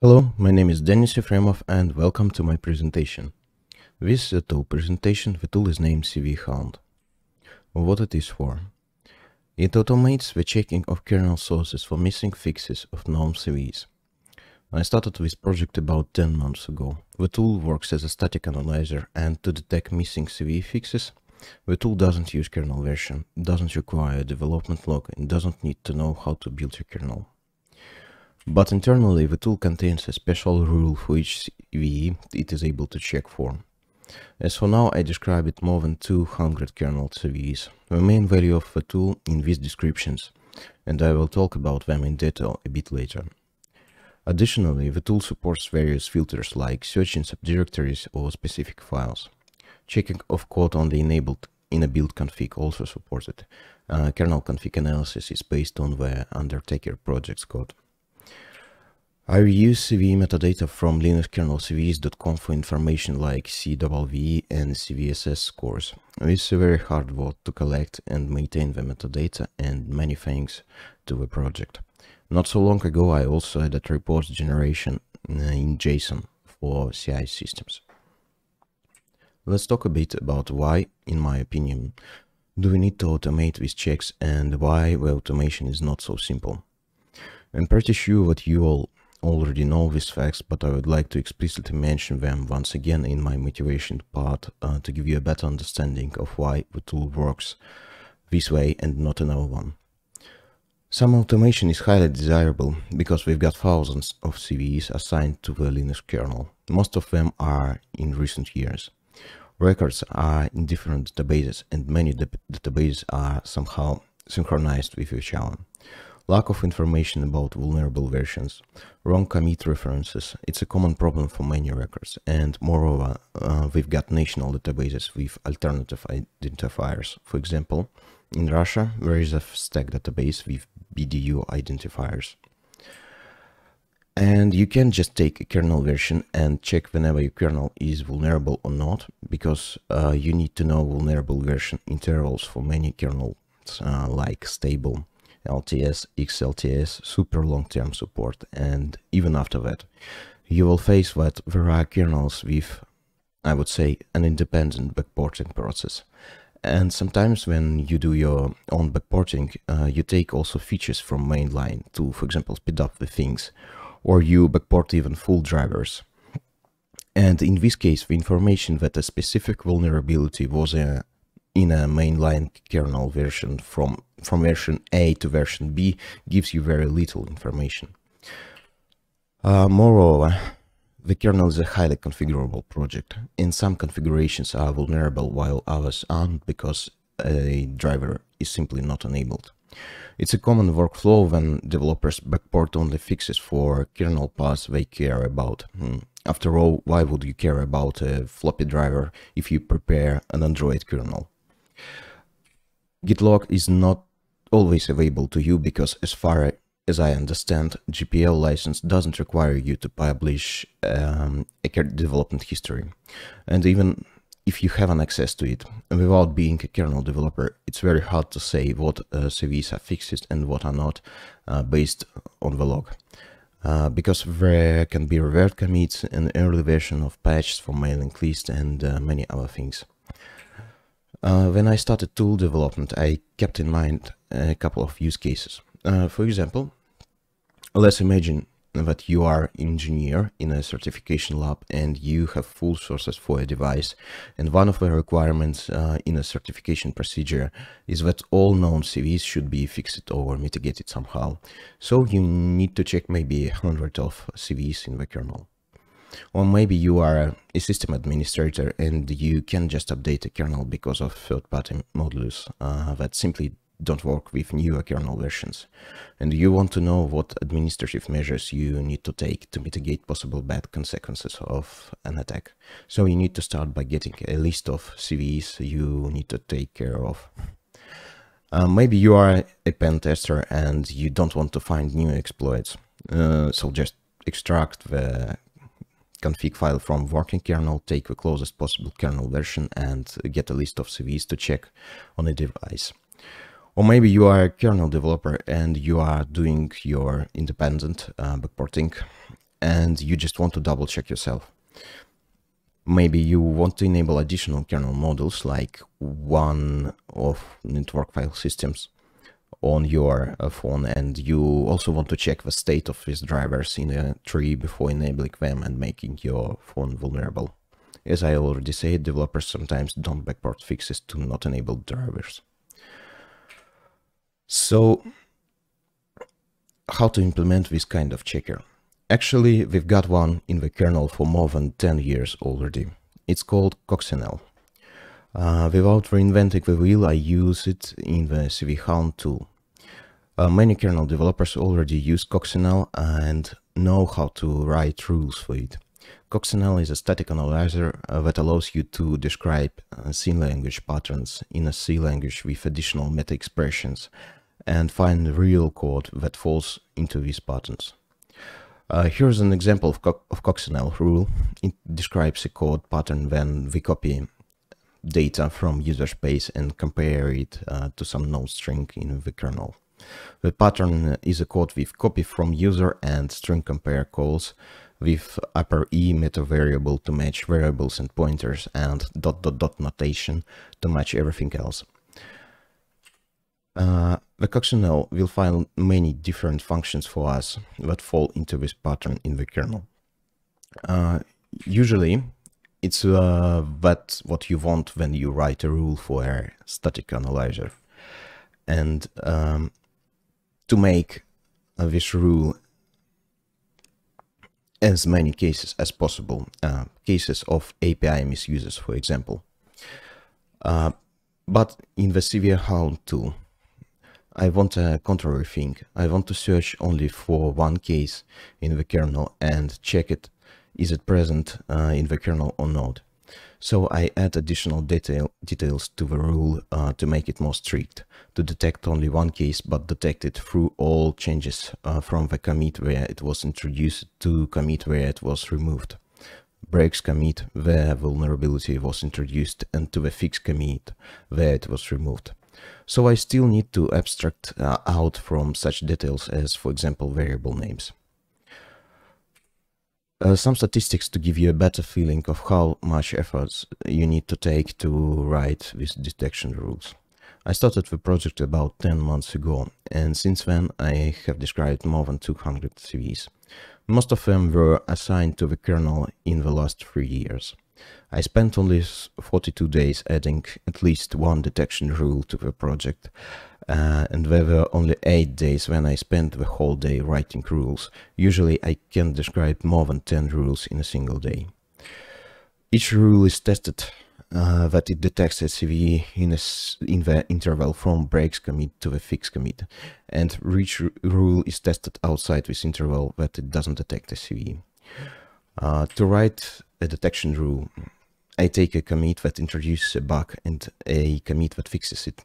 Hello, my name is Denis Efremov and welcome to my presentation. This uh, is a tool presentation, the tool is named CVEHound. What it is for? It automates the checking of kernel sources for missing fixes of known CVs. I started this project about 10 months ago. The tool works as a static analyzer and to detect missing CV fixes, the tool doesn't use kernel version, doesn't require a development log and doesn't need to know how to build your kernel. But internally, the tool contains a special rule for each CVE it is able to check for. As for now, I described it more than 200 kernel CVEs, the main value of the tool in these descriptions, and I will talk about them in detail a bit later. Additionally, the tool supports various filters like searching subdirectories or specific files. Checking of code on the enabled in a build config also supported. Uh, kernel config analysis is based on the Undertaker project's code. I reuse CVE metadata from linuxkernelcves.com for information like CWE and CVSS scores. It's a very hard work to collect and maintain the metadata and many thanks to the project. Not so long ago I also added reports generation uh, in JSON for CI systems. Let's talk a bit about why, in my opinion, do we need to automate these checks and why the automation is not so simple. I'm pretty sure that you all already know these facts, but I would like to explicitly mention them once again in my motivation part uh, to give you a better understanding of why the tool works this way and not another one. Some automation is highly desirable because we've got thousands of CVEs assigned to the Linux kernel. Most of them are in recent years. Records are in different databases and many databases are somehow synchronized with each other lack of information about vulnerable versions, wrong commit references. It's a common problem for many records. And moreover, uh, we've got national databases with alternative identifiers. For example, in Russia, there is a stack database with BDU identifiers. And you can just take a kernel version and check whenever your kernel is vulnerable or not, because uh, you need to know vulnerable version intervals for many kernels, uh, like stable, LTS, XLTS, super long-term support, and even after that, you will face that there are kernels with, I would say, an independent backporting process. And sometimes when you do your own backporting, uh, you take also features from mainline to, for example, speed up the things, or you backport even full drivers. And in this case, the information that a specific vulnerability was a in a mainline kernel version from, from version A to version B gives you very little information. Uh, moreover, the kernel is a highly configurable project, and some configurations are vulnerable while others aren't because a driver is simply not enabled. It's a common workflow when developers backport only fixes for kernel paths they care about. Hmm. After all, why would you care about a floppy driver if you prepare an Android kernel? Gitlog is not always available to you because as far as I understand, GPL license doesn't require you to publish um, a kernel development history. And even if you have an access to it, without being a kernel developer, it's very hard to say what uh, CVs are fixed and what are not uh, based on the log. Uh, because there can be revert commits, an early version of patches for mailing list and uh, many other things. Uh, when I started tool development, I kept in mind a couple of use cases. Uh, for example, let's imagine that you are engineer in a certification lab and you have full sources for a device and one of the requirements uh, in a certification procedure is that all known CVs should be fixed or mitigated somehow. So you need to check maybe a hundred of CVs in the kernel. Or maybe you are a system administrator and you can just update a kernel because of third-party modules uh, that simply don't work with newer kernel versions. And you want to know what administrative measures you need to take to mitigate possible bad consequences of an attack. So you need to start by getting a list of CVEs you need to take care of. Uh, maybe you are a pen tester and you don't want to find new exploits. Uh, so just extract the config file from working kernel, take the closest possible kernel version and get a list of CVEs to check on a device. Or maybe you are a kernel developer and you are doing your independent uh, backporting and you just want to double check yourself. Maybe you want to enable additional kernel modules like one of network file systems on your uh, phone and you also want to check the state of these drivers in a tree before enabling them and making your phone vulnerable. As I already said, developers sometimes don't backport fixes to not enable drivers. So, how to implement this kind of checker? Actually, we've got one in the kernel for more than 10 years already. It's called Coccinelle. Uh, without reinventing the wheel, I use it in the CVEHound tool. Uh, many kernel developers already use Coccinelle and know how to write rules for it. Coccinelle is a static analyzer uh, that allows you to describe uh, C language patterns in a C language with additional meta expressions and find the real code that falls into these patterns. Uh, here's an example of, Co of Coccinelle rule. It describes a code pattern when we copy data from user space and compare it uh, to some node string in the kernel. The pattern is a code with copy from user and string compare calls with upper E meta variable to match variables and pointers and dot dot dot notation to match everything else. Uh, the Coccinelle will find many different functions for us that fall into this pattern in the kernel. Uh, usually, it's uh, that what you want when you write a rule for a static analyzer. And um, to make uh, this rule as many cases as possible, uh, cases of API misuses, for example. Uh, but in the CVEHound tool, I want a contrary thing. I want to search only for one case in the kernel and check it, is it present uh, in the kernel or not. So I add additional detail, details to the rule uh, to make it more strict, to detect only one case but detect it through all changes uh, from the commit where it was introduced to commit where it was removed. Breaks commit where vulnerability was introduced and to the fix commit where it was removed. So I still need to abstract uh, out from such details as, for example, variable names. Uh, some statistics to give you a better feeling of how much effort you need to take to write these detection rules. I started the project about 10 months ago, and since then I have described more than 200 CVs. Most of them were assigned to the kernel in the last three years. I spent only 42 days adding at least one detection rule to the project, uh, and there were only 8 days when I spent the whole day writing rules. Usually I can describe more than 10 rules in a single day. Each rule is tested uh, that it detects a CV in, a, in the interval from breaks commit to the fix commit, and each rule is tested outside this interval that it doesn't detect a CV. Uh, to write a detection rule, I take a commit that introduces a bug and a commit that fixes it.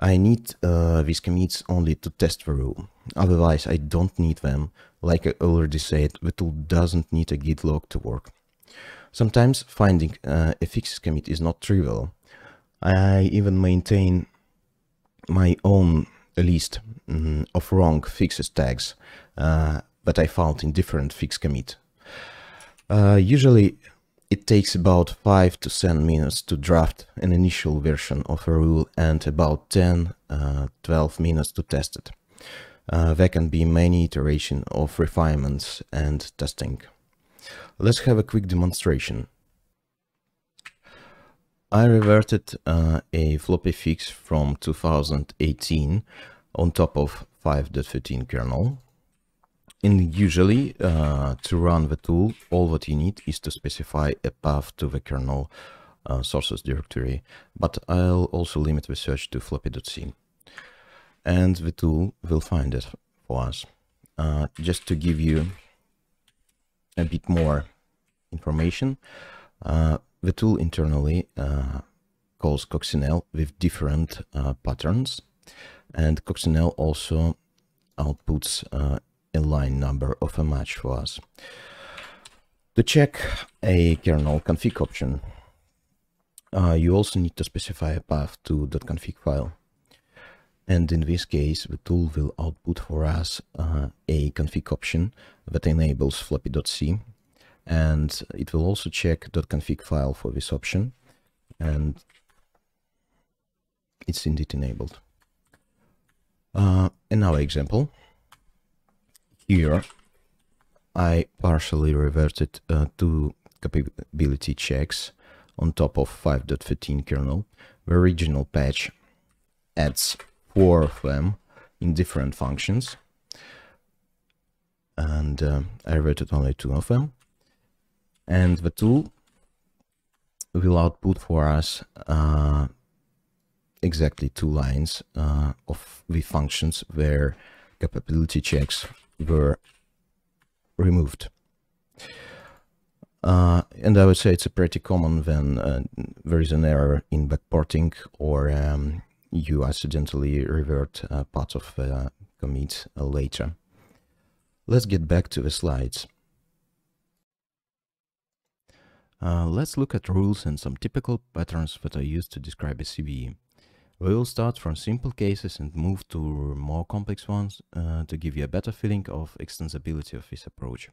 I need uh, these commits only to test the rule. Otherwise, I don't need them. Like I already said, the tool doesn't need a git log to work. Sometimes finding uh, a fixes commit is not trivial. I even maintain my own list mm, of wrong fixes tags uh, that I found in different fix commit. Uh, usually it takes about 5 to 10 minutes to draft an initial version of a rule and about 10, uh, 12 minutes to test it. Uh, there can be many iterations of refinements and testing. Let's have a quick demonstration. I reverted uh, a floppy fix from 2018 on top of 5.13 kernel and usually, uh, to run the tool, all what you need is to specify a path to the kernel uh, sources directory, but I'll also limit the search to floppy.c. And the tool will find it for us. Uh, just to give you a bit more information, uh, the tool internally uh, calls Coccinelle with different uh, patterns, and Coccinelle also outputs a line number of a match for us. To check a kernel config option, uh, you also need to specify a path to .config file. And in this case, the tool will output for us uh, a config option that enables floppy.c. And it will also check .config file for this option. And it's indeed enabled. Uh, our example, here I partially reverted uh, two capability checks on top of 5.13 kernel. The original patch adds four of them in different functions. And uh, I reverted only two of them. And the tool will output for us uh, exactly two lines uh, of the functions where capability checks were removed. Uh, and I would say it's a pretty common when uh, there is an error in backporting or um, you accidentally revert uh, part of the commit later. Let's get back to the slides. Uh, let's look at rules and some typical patterns that are used to describe a CVE. We will start from simple cases and move to more complex ones uh, to give you a better feeling of extensibility of this approach.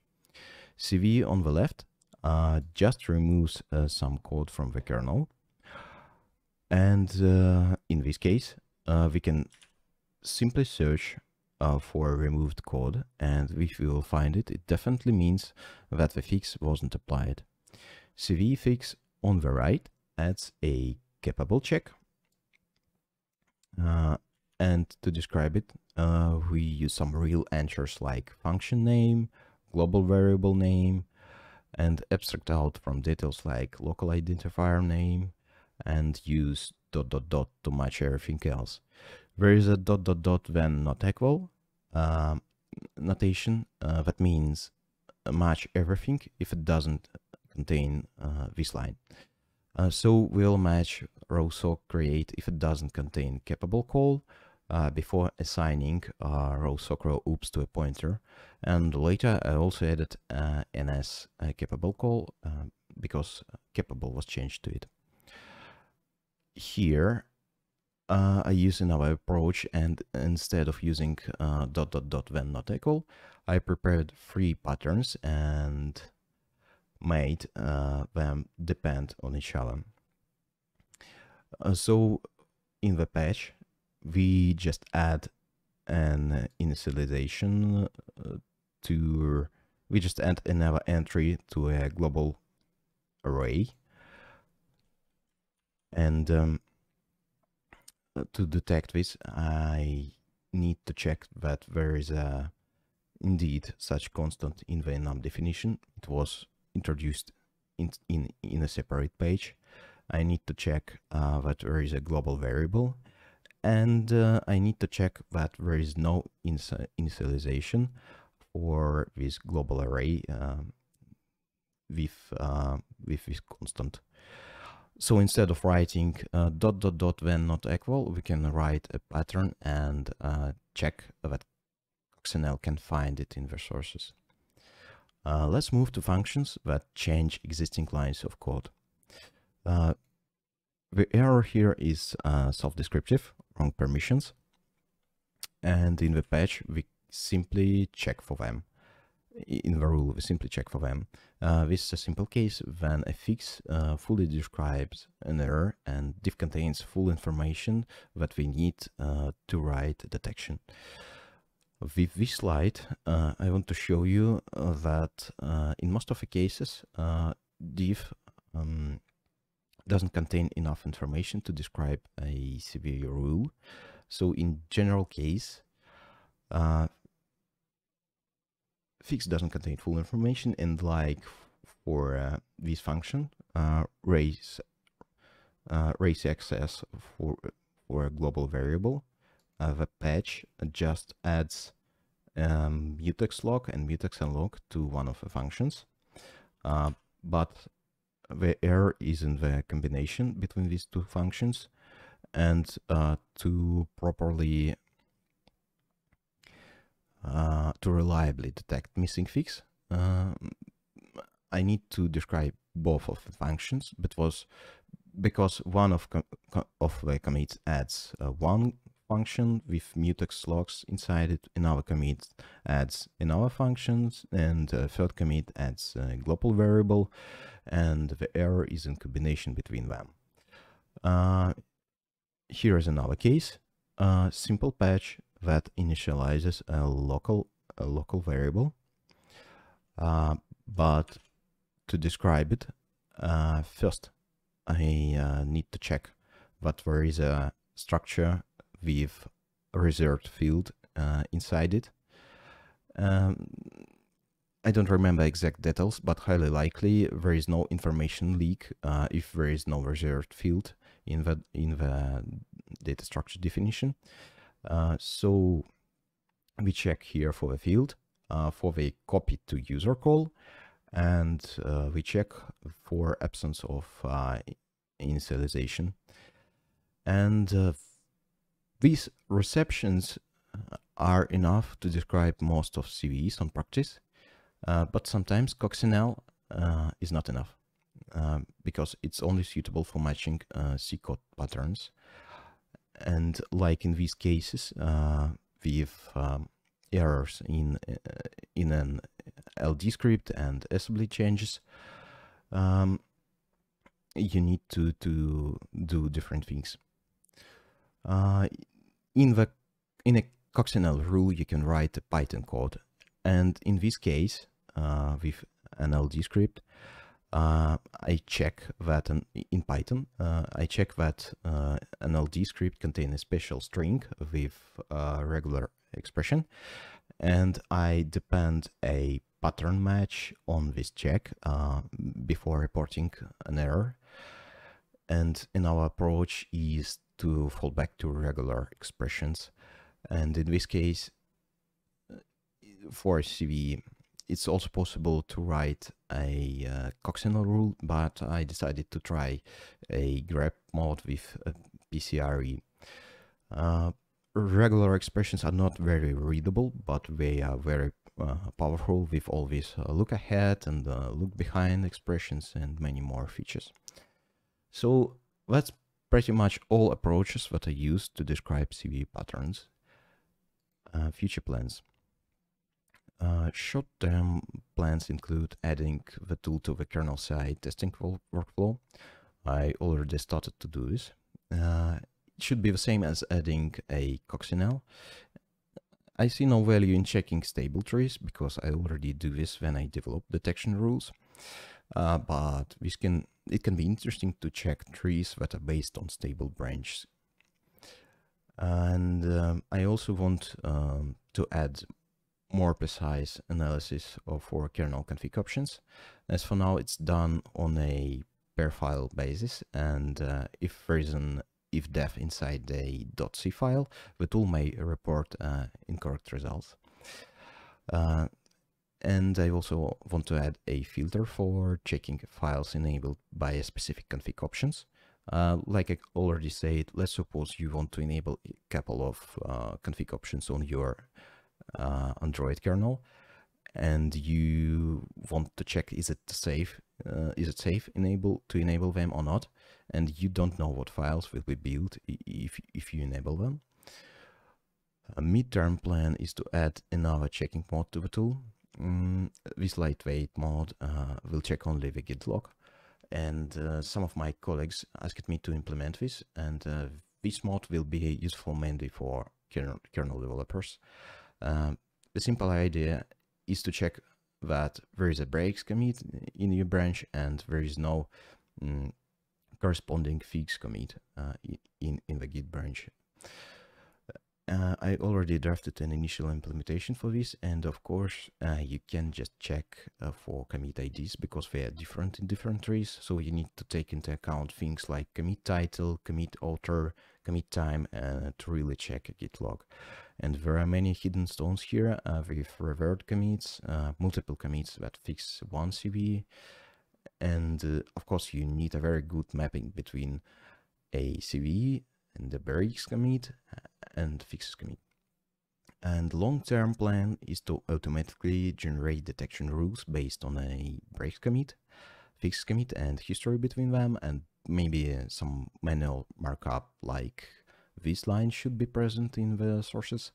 CV on the left uh, just removes uh, some code from the kernel. And uh, in this case, uh, we can simply search uh, for removed code. And if we will find it, it definitely means that the fix wasn't applied. CV fix on the right adds a capable check uh, and to describe it, uh, we use some real answers like function name, global variable name, and abstract out from details like local identifier name, and use dot dot dot to match everything else. There is a dot dot dot when not equal uh, notation uh, that means match everything if it doesn't contain uh, this line. Uh, so we'll match row sock create if it doesn't contain capable call uh, before assigning uh, row sock row oops to a pointer. And later I also added uh, ns uh, capable call uh, because capable was changed to it. Here I use another approach and instead of using dot dot dot when not equal, I prepared three patterns and made uh, them depend on each other. Uh, so in the patch, we just add an initialization uh, to, we just add another entry to a global array. And um, to detect this, I need to check that there is a indeed such constant in the enum definition. It was introduced in, in, in a separate page. I need to check uh, that there is a global variable and uh, I need to check that there is no initialization for this global array uh, with, uh, with this constant. So instead of writing uh, dot dot dot when not equal, we can write a pattern and uh, check that Coccinelle can find it in the sources. Uh, let's move to functions that change existing lines of code. Uh, the error here is uh, self-descriptive, wrong permissions. And in the patch, we simply check for them. In the rule, we simply check for them. Uh, this is a simple case when a fix uh, fully describes an error and diff contains full information that we need uh, to write detection. With this slide, uh, I want to show you that in most of the cases, diff um, doesn't contain enough information to describe a CVE rule. So in general case, uh, fix doesn't contain full information and like for uh, this function, raise raise access for for a global variable uh, the patch just adds um, mutex lock and mutex unlock to one of the functions. Uh, but the error is in the combination between these two functions and uh, to properly uh, to reliably detect missing fix uh, I need to describe both of the functions but was because one of of the commits adds uh, one function with mutex locks inside it. Another commit adds another functions, and uh, third commit adds a global variable, and the error is in combination between them. Uh, here is another case, a simple patch that initializes a local a local variable, uh, but to describe it, uh, first I uh, need to check that there is a structure with a reserved field uh, inside it. Um, I don't remember exact details, but highly likely there is no information leak uh, if there is no reserved field in the in the data structure definition. Uh, so we check here for the field uh, for the copy to user call, and uh, we check for absence of uh, initialization. And uh, these receptions are enough to describe most of CVEs on practice, uh, but sometimes coccinelle uh, is not enough um, because it's only suitable for matching uh, C-code patterns. And like in these cases, uh, with um, errors in uh, in an LD script and assembly changes, um, you need to to do different things. Uh, in the in a coccinelle rule, you can write a Python code, and in this case, uh, with an LD script, uh, I check that an, in Python, uh, I check that uh, an LD script contains a special string with a regular expression, and I depend a pattern match on this check uh, before reporting an error. And in our approach is to fall back to regular expressions. And in this case, for CV, it's also possible to write a uh, coccinelle rule, but I decided to try a grep mode with PCRE. Uh, regular expressions are not very readable, but they are very uh, powerful with all these uh, look ahead and uh, look behind expressions and many more features. So that's pretty much all approaches that I use to describe CV patterns. Uh, future plans. Uh, Short-term plans include adding the tool to the KernelCI testing workflow. I already started to do this. Uh, it should be the same as adding a coccinelle. I see no value in checking stable trees because I already do this when I develop detection rules. Uh, but this can it can be interesting to check trees that are based on stable branches. And um, I also want um, to add more precise analysis of for kernel config options. As for now, it's done on a per file basis, and uh, if there is an if def inside the .c file, the tool may report uh, incorrect results. Uh, and I also want to add a filter for checking files enabled by a specific config options. Uh, like I already said, let's suppose you want to enable a couple of uh, config options on your uh, Android kernel, and you want to check is it safe, uh, is it safe enable to enable them or not, and you don't know what files will be built if if you enable them. A midterm plan is to add another checking mode to the tool. Mm, this lightweight mode uh, will check only the git log and uh, some of my colleagues asked me to implement this and uh, this mode will be useful mainly for kernel, kernel developers. Um, the simple idea is to check that there is a breaks commit in your branch and there is no mm, corresponding fix commit uh, in, in the git branch. Uh, I already drafted an initial implementation for this and of course uh, you can just check uh, for commit IDs because they are different in different trees so you need to take into account things like commit title, commit author, commit time uh, to really check a git log. And there are many hidden stones here uh, with revert commits, uh, multiple commits that fix one CV and of course you need a very good mapping between a CV and the breaks commit and fixes commit. And long-term plan is to automatically generate detection rules based on a breaks commit, fix commit and history between them and maybe uh, some manual markup like this line should be present in the sources,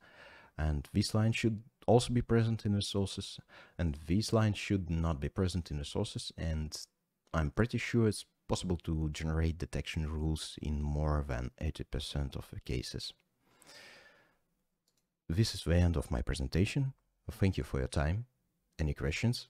and this line should also be present in the sources, and this line should not be present in the sources, and I'm pretty sure it's possible to generate detection rules in more than 80% of the cases. This is the end of my presentation. Thank you for your time. Any questions?